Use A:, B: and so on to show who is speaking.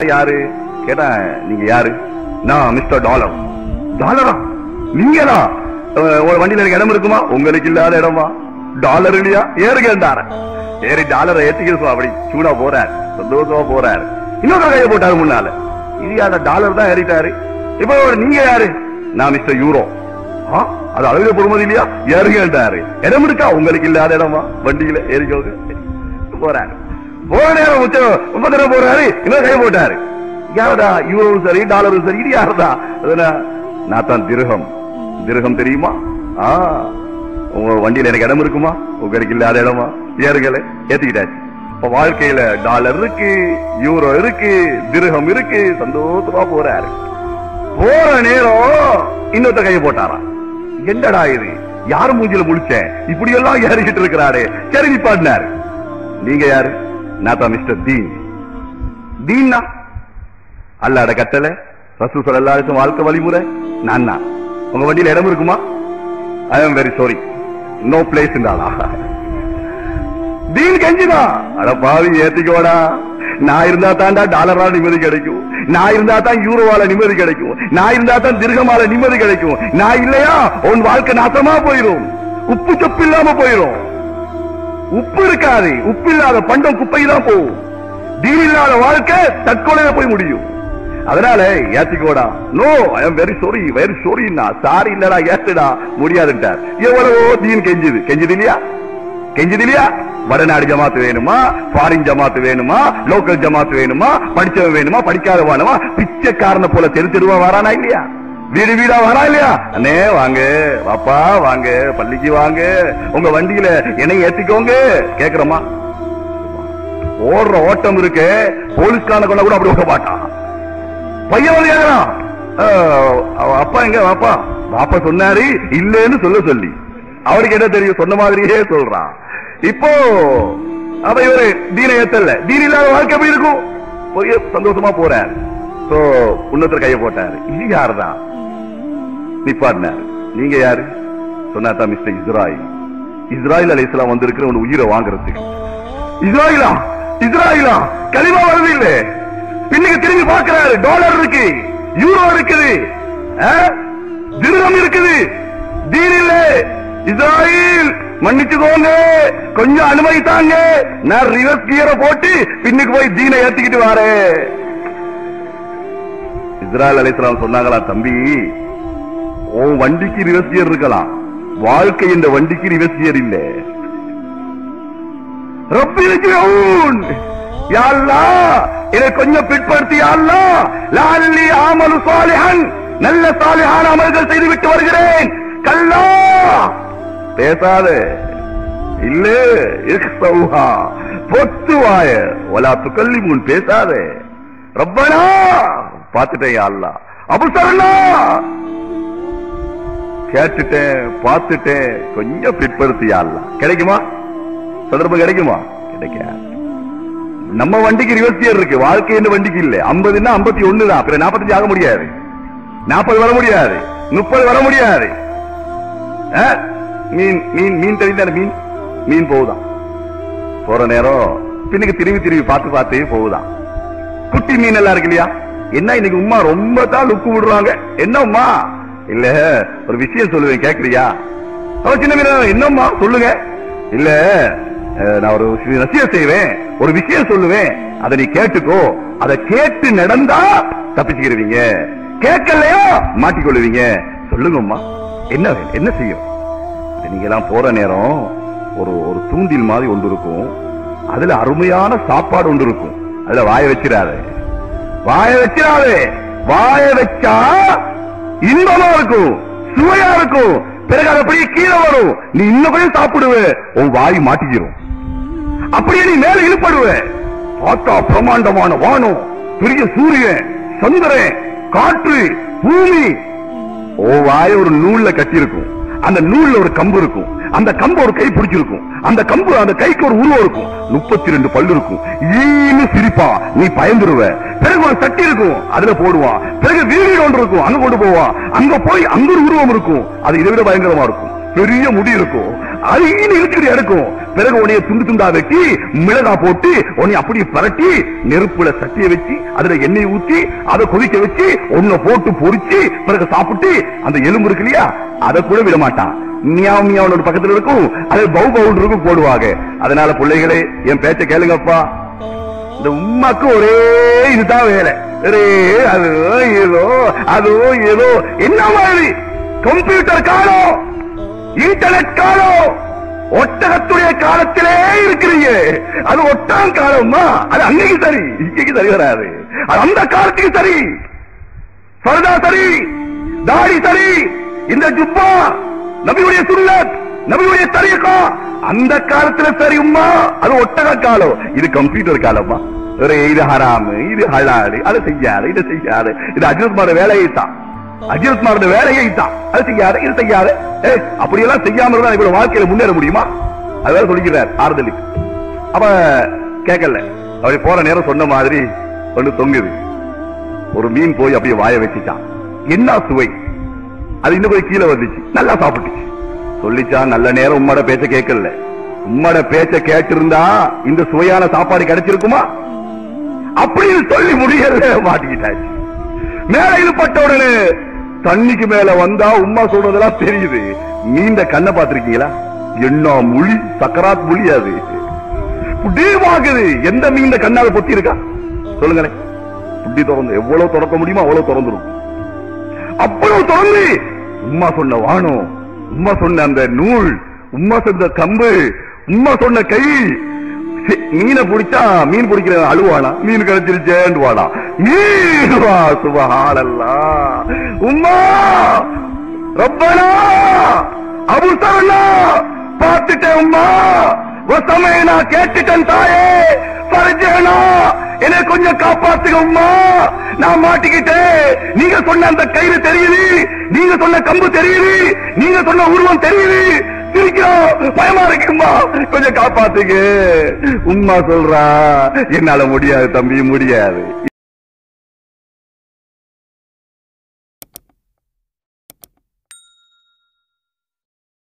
A: யாரு? கேட்டா நீங்க யாரு? நான் மிஸ்டர் டாலர். டாலரா? நீங்களா? அஹ், உங்க வண்டியில எனக்கு இடம் இருக்குமா? உங்களுக்கு இல்லாத இடமா? டாலர் இல்லையா? ஏறுகேண்டார ஏறி டாலரை ஏத்திக்கிட்டு அப்படி சூடா போறார். சந்தோஷமா போறாரு. இன்னொரு கையை போட்டாரு முன்னால. இது அந்த டாலர் தான் ஏறிட்டாரு. இப்போ நீங்க யாரு? நான் மிஸ்டர் யூரோ. அது அளவில பொறுமதி இல்லையா? ஏறுகேண்டாரு இடம் இருக்கா? உங்களுக்கு இல்லாத இடமா? வண்டியில ஏறிக்கோங்க போறாரு. போற நேரம் உச்சம் போறாரு இன்னொரு கை போட்டாரு. யாரதா யூரோவும் சரி டாலரும் சரி இது யாரதா நான் தான் திருகம். திருகம் தெரியுமா? ஆ உங்க வண்டியில எனக்கு இடம் இருக்குமா? உங்களுக்கு இல்லாத இடமா? ஏறுகளை ஏத்திக்கிட்டாச்சு. இப்ப வாழ்க்கையில டாலர் இருக்கு யூரோ இருக்கு திருகம் இருக்கு சந்தோஷமா போறாரு. போற நேரம் இன்னொருத்த கையை போட்டாராம் என்னடா இது? யார் மூஞ்சில முடிச்சேன் இப்படி எல்லாம் ஏறிக்கிட்டு இருக்கிறாரு. சரி நிப்பாட்டினாரு. நீங்க யாரு? நான் தான் மிஸ்டர் தீன். தீன்னா? அல்லாட கட்டளை ரசூ சல்லல்லாஹு வாழ்க்கை வழிமுறை நான் தான். உங்க வண்டியில இடம் இருக்குமா? I am very sorry no place இருந்தாளா தீன் கெஞ்சினா அட பாவி ஏத்திக்கோடா. நான் இருந்தா தான்டா டாலரா நிம்மதி கிடைக்கும். நான் இருந்தா தான் யூரோவால நிம்மதி கிடைக்கும். நான் இருந்தா தான் திருகமால நிம்மதி கிடைக்கும். நான் இல்லையா? உன் வாழ்க்கை நாசமா போயிடும் உப்பு சொப்பு இல்லாம போயிரும். உப்பு இருக்காது. உப்பு இல்லாத பண்டம் குப்பை தான் போகும். தீன் இல்லாத வாழ்க்கை தற்கொலையில போய் முடியும். அதனால ஏத்திக்கோடா. No I am very sorry very சாரின்னா sorry இல்லடா ஏத்துடா. முடியாதுட்டார் எவ்வளவோ தீன் கெஞ்சுது. கெஞ்சுது இல்லையா? கெஞ்சுது இல்லையா? வடநாடு ஜமாத்து வேணுமா? ஃபாரின் ஜமாத்து வேணுமா? லோக்கல் ஜமாத்து வேணுமா? படிச்சவன் வேணுமா? படிக்காத வேணுமா? பிச்சைக்காரனை போல தெரு தெருவா வரானா இல்லையா? வீடு வீடா வரா இல்லையா? அண்ணே வாங்க. வாப்பா வாங்க. பள்ளிக்கு வாங்க. உங்க வண்டியில என்னை ஏத்திக்கோங்க. கேக்குறமா ஓடுற ஓட்டம் இருக்கு. போலீஸ்கான கொண்ட கூட அப்படி விட மாட்டான். பையன் வந்து கேக்குறான். அப்பா எங்க? வாப்பா. வாப்பா சொன்னாரு இல்லன்னு சொல்ல சொல்லி. அவருக்கு என்ன தெரியும்? சொன்ன மாதிரியே சொல்றான். இப்போ அப்ப இவரு தீன ஏத்தல. தீன இல்லாத வாழ்க்கை எப்படி இருக்கும்? போய் சந்தோஷமா போறாரு சோ கையை போட்டாரு. இது யாருதான்? நிப்பாட்டினார். நீங்க யாரு? சொன்னாதான் மிஸ்டர் இஸ்ராயில். இஸ்ராயில் அலி இஸ்லாம் வந்திருக்கிற உன் உயிரை வாங்குறதுக்கு. இஸ்ராயிலா? இஸ்ராயிலா? கலிமா வருது இல்ல பின்னுக்கு திரும்பி பார்க்கிறாரு. டாலர் இருக்கு. யூரோ இருக்குது. திருகம் இருக்குது. தீன் இல்ல. இஸ்ராயில் மன்னிச்சுக்கோங்க. கொஞ்சம் அனுமதி தாங்க. நான் ரிவர்ஸ் கியரை போட்டு பின்னுக்கு போய் தீனை ஏத்திக்கிட்டு வாரேன். இஸ்ராயல் அலைஹிஸ்ஸலாம் சொன்னாங்களா தம்பி? உன் வண்டிக்கு ரிவர்ஸ் கியர் இருக்கலாம். வாழ்க்கை இந்த வண்டிக்கு ரிவர்ஸ் கியர் இல்ல இதை கொஞ்சம் பிற்படுத்தி யா ஆமலு சாலிஹன்! நல்ல சாலிஹான அமல்கள் செய்து விட்டு வருகிறேன். கல்லா! பேசாத. இல்ல சௌஹா பொத்து வாய! வலா துக்கல்லிமுன் பேசாத. ரப்பனா! பார்த்துட்டேன் அல்லா. அல்லாஹ் கேட்டுட்டேன் பார்த்துட்டேன் கொஞ்சம் பிற்படுத்தியா கிடைக்குமா? தொடர்பு கிடைக்குமா? கிடைக்காது. நம்ம வண்டிக்கு இருபத்தி ஏழு இருக்கு. வாழ்க்கை என்ன வண்டிக்கு இல்ல. ஐம்பதுன்னா ஐம்பத்தி ஒண்ணு தான். அப்புறம் நாற்பத்தஞ்சு ஆக முடியாது. நாற்பது வர முடியாது. முப்பது வர முடியாது. மீன் மீன் மீன் தெரிந்த மீன்? மீன் போகுதான். போற நேரம் பின்னுக்கு திரும்பி திரும்பி பார்த்து பார்த்து போகுதான். குட்டி மீன் எல்லாம் இருக்கு இல்லையா? என்ன இன்னைக்கு உமா ரொம்ப தான் லுக்கு விடுறாங்க என்ன உமா இல்ல ஒரு விஷயம் சொல்லுவேன் கேக்குறியா? அவ சின்ன மீன் என்னம்மா சொல்லுங்க. இல்ல நான் ஒரு ரசியம் செய்வேன் ஒரு விஷயம் சொல்லுவேன். அதை நீ கேட்டுக்கோ. அதை கேட்டு நடந்தா தப்பிச்சுக்கிடுவீங்க. கேட்கலையா மாட்டிக்கொள்ளுவீங்க. சொல்லுங்கம்மா என்ன என்ன செய்யும்? நீங்க எல்லாம் போற நேரம் ஒரு ஒரு தூண்டில் மாதிரி ஒன்று இருக்கும். அதுல அருமையான சாப்பாடு ஒன்று இருக்கும். அதுல வாய வச்சிடாது. வாய வச்சிடாது. வாய வச்சா இன்பமா இருக்கும் சுவையா இருக்கும். பிறகு அது அப்படியே கீழே வரும். நீ இன்னும் கொஞ்சம் சாப்பிடுவ. உன் வாய் மாட்டிக்கிறோம் அப்படியே நீ மேல இழுப்படுவ. பார்த்தா பிரமாண்டமான வானம் பெரிய சூரியன் சந்திரன் காற்று பூமி. ஓ வாய ஒரு நூல்ல கட்டி இருக்கும் அந்த நூல்ல ஒரு கம்பு இருக்கும். அந்த கம்பு ஒரு கை பிடிச்சிருக்கும். அந்த கம்பு அந்த கைக்கு ஒரு உருவம் இருக்கும். முப்பத்தி ரெண்டு பல்லு இருக்கும். ஈன்னு சிரிப்பான் நீ பயந்துருவ. பிறகு ஒரு சட்டி இருக்கும். அதுல போடுவான் பிறகு வீடு ஒன்று இருக்கும். அங்க கொண்டு போவான் அங்க போய் அங்க ஒரு உருவம் இருக்கும். அது இதை விட பயங்கரமா இருக்கும். பெரிய முடி இருக்கும். அருகின்னு இருக்கிற இருக்கும் பிறகு உன்னைய துண்டு துண்டா வெட்டி மிளகா போட்டு உன்னை அப்படியே பரட்டி நெருப்புல சட்டியை வச்சு அதுல எண்ணெய் ஊத்தி அதை கொதிக்க வச்சு உன்னை போட்டு பொரிச்சு பிறகு சாப்பிட்டு அந்த எலும்பு இருக்கு இல்லையா அதை கூட விட மாட்டான் மியாவ் மியாவ்னு ஒரு பக்கத்துல இருக்கும் அது பவு பவுன் இருக்கும் போடுவாங்க. அதனால பிள்ளைகளே என் பேச்ச கேளுங்கப்பா. இந்த உமாக்கு ஒரே இதுதான் வேலை. ஒரே அது ஏதோ அதோ ஏதோ என்ன மாதிரி? கம்ப்யூட்டர் காலம் இன்டர்நெட் காலம் ஒட்டகத்துடைய காலத்திலே இருக்கிறீங்க. அது ஒட்டாம் காலமா அது அன்னைக்கு சரி இன்றைக்கு சரி வராது. அது அந்த காலத்துக்கு சரி. பரதா சரி. தாடி சரி. இந்த ஜுப்பா நபியுடைய சுண்ணத் நபியுடைய தரீகா. அந்த காலத்துல சரி அது ஒட்டக காலம். இது கம்ப்யூட்டர் காலமா ஒரே இது ஹராமு இது ஹலாலு அதை செய்யாது இதை செய்யாது. இது அஜித்மார வேலையை தான் அஜித்மாரோட வேலையை தான் அது செய்யாத இது செய்யாத. அப்படி அப்படியெல்லாம் செய்யாம இருந்தா இவ்வளவு வாழ்க்கையில முன்னேற முடியுமா? அதான் சொல்லிக்கிறார் ஆறுதலுக்கு அப்ப கேட்கல அப்படி போற நேரம் சொன்ன மாதிரி ஒண்ணு தொங்குது. ஒரு மீன் போய் அப்படியே வாய வச்சுட்டான். என்ன சுவை? அது இன்னும் போய் கீழே வந்துச்சு. நல்லா சாப்பிட்டுச்சு. சொல்லிச்சா நல்ல நேரம் உம்மோட பேச்ச கேட்கல. உம்மோட பேச்ச கேட்டிருந்தா இந்த சுவையான சாப்பாடு கிடைச்சிருக்குமா? அப்படின்னு சொல்லி முடியல மாட்டிக்கிட்டாச்சு. மேல பட்ட உடனே தண்ணிக்கு மேல வந்தா உமா சொல்றதெல்லாம் தெரியுது. நீண்ட கண்ணை பார்த்திருக்கீங்களா? என்ன மொழி சக்கராத் மொழி அது. புடிவாகுது எந்த மீன் கண்ணால பொத்தி இருக்கா சொல்லுங்களேன். புட்டி திறந்து எவ்வளவு திறக்க முடியுமோ அவ்வளவு திறந்துடும் அவ்வளவு திறந்து உம்மா சொன்ன வானம் உம்மா சொன்ன அந்த நூல் உம்மா சொன்ன கம்பு உம்மா சொன்ன கை. மீனை பிடிச்சா மீன் பிடிக்கிற அழுவானா? மீன் கிடைச்சிருச்சேன்னு வாடா மீன் வா உம்மா ரப்பனா அபுசரனா பார்த்துட்டேன் உம்மா. வசமே நான் கேட்டுட்டேன் தாயே. பரிஜனா என்னை கொஞ்சம் காப்பாத்துங்க உம்மா நான் மாட்டிக்கிட்டேன் நீங்க சொன்ன அந்த கயிறு தெரியுது. நீங்க சொன்ன கம்பு தெரியுது. நீங்க சொன்ன உருவம் தெரியுது. பயமா இருக்குமா கொஞ்சம் காப்பாத்துக்கு உம்மா சொல்றா. என்னால முடியாது தம்பி முடியாது.